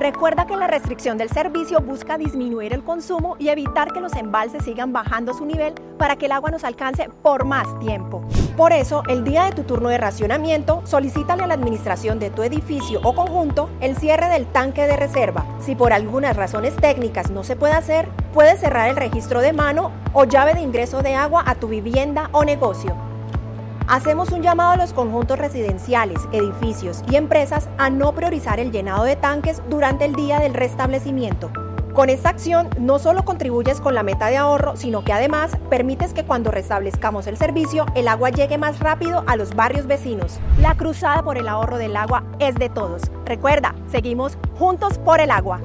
Recuerda que la restricción del servicio busca disminuir el consumo y evitar que los embalses sigan bajando su nivel para que el agua nos alcance por más tiempo. Por eso, el día de tu turno de racionamiento, solicítale a la administración de tu edificio o conjunto el cierre del tanque de reserva. Si por algunas razones técnicas no se puede hacer, puedes cerrar el registro de mano o llave de ingreso de agua a tu vivienda o negocio. Hacemos un llamado a los conjuntos residenciales, edificios y empresas a no priorizar el llenado de tanques durante el día del restablecimiento. Con esta acción no solo contribuyes con la meta de ahorro, sino que además permites que cuando restablezcamos el servicio, el agua llegue más rápido a los barrios vecinos. La cruzada por el ahorro del agua es de todos. Recuerda, seguimos juntos por el agua.